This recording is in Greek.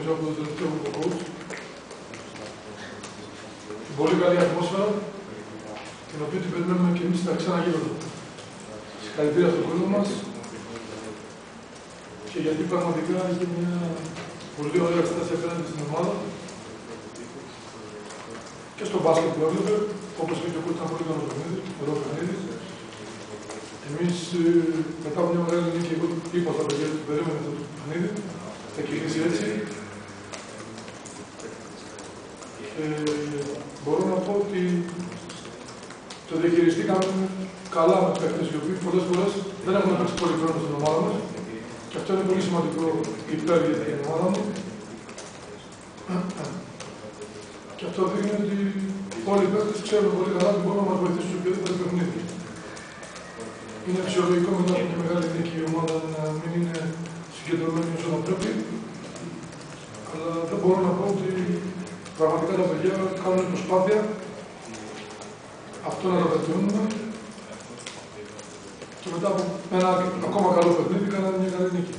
τελευταίο από το τελευταίο coach. Την πολύ καλή ατμόσφαιρα, την οποία την περιμένουμε και εμείς στα ξαναγύρω. Συγχαρητήρια στον κόσμο μας και γιατί πραγματικά είχε μια πολύ ωραία στάση απέναντι στην ομάδα και στο μπάσκετ που έβλεπε, όπως και ο ήταν πολύ καλό παιχνίδι, ωραίο παιχνίδι. Εμείς ε, μετά από μια μεγάλη νίκη, εγώ είπα στα παιδιά του περίμενε αυτό το παιχνίδι, θα κυλήσει έτσι. Και μπορώ να πω ότι το διαχειριστήκαμε καλά με τους παίκτες οι οποίοι πολλές φορές δεν έχουν παίξει πολύ χρόνο στην ομάδα μας και αυτό είναι πολύ σημαντικό υπέρ για την ομάδα μου. Και αυτό δείχνει ότι όλοι οι παίκτες ξέρουν πολύ καλά ότι μπορούν να μας βοηθήσουν σε οποιοδήποτε παιχνίδι. Είναι φυσιολογικό μετά από μια μεγάλη νίκη η ομάδα να μην είναι συγκεντρωμένη όσο να πρέπει. Αλλά δεν μπορώ να πω ότι πραγματικά τα παιδιά κάνουν προσπάθεια αυτό να το βελτιώνουμε και μετά από ένα ακόμα καλό παιχνίδι κάναμε μια καλή νίκη.